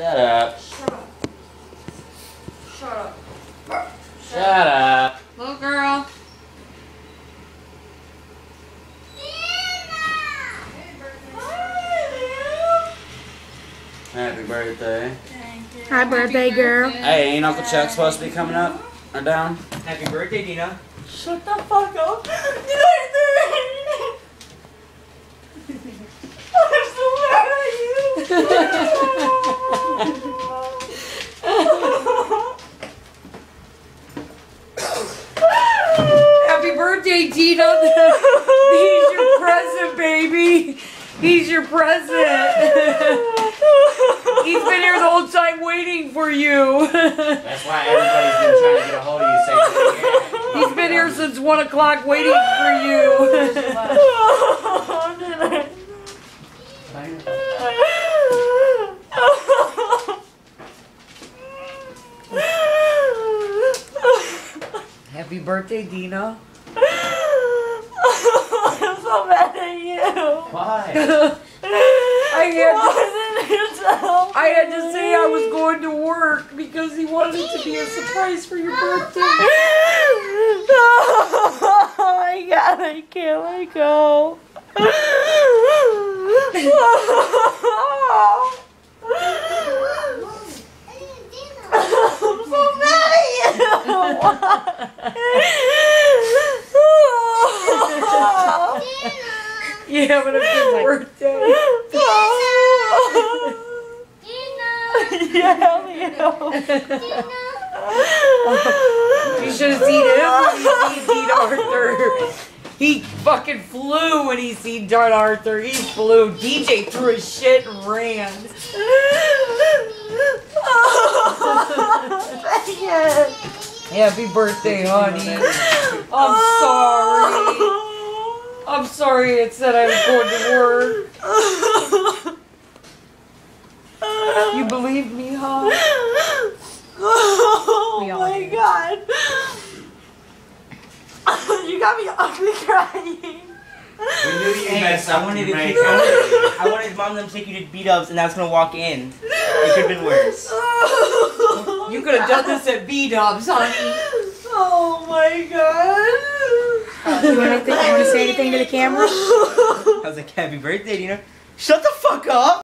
Shut up. Shut up. Shut up. Shut up. Little girl. Happy birthday. Hi, birthday girl. Hey, ain't Uncle Chuck supposed to be coming up or down? Happy birthday, Deana. Shut the fuck up. I'm so mad at you. Happy birthday, He's your present, baby. He's your present. He's been here the whole time waiting for you. That's why everybody's been trying to get a hold of you saying He's been here since one o'clock waiting for you. Happy birthday, Deana. I'm so mad at you. Why? I had, to, I had to say I was going to work because he wanted it to be a surprise for your birthday. oh my god, I can't let go. I'm so mad at you. you having a good birthday? yeah, Leo. You should have seen him when he seen Arthur. He fucking flew when he seen Darth Arthur. He flew. DJ threw his shit and ran. Happy birthday, honey. I'm oh. sorry. I'm sorry it said I was going to work. You believe me, huh? Oh my do. god. you got me ugly crying. We knew you Hey, messed I wanted you to made take it. I wanted mom to take you to beat ups and I was gonna walk in. It could have been worse. Oh. You could have done this at B Dubs, honey. Oh my god. You want to, you want to say anything to the camera? I was like, happy birthday, Deana. Shut the fuck up!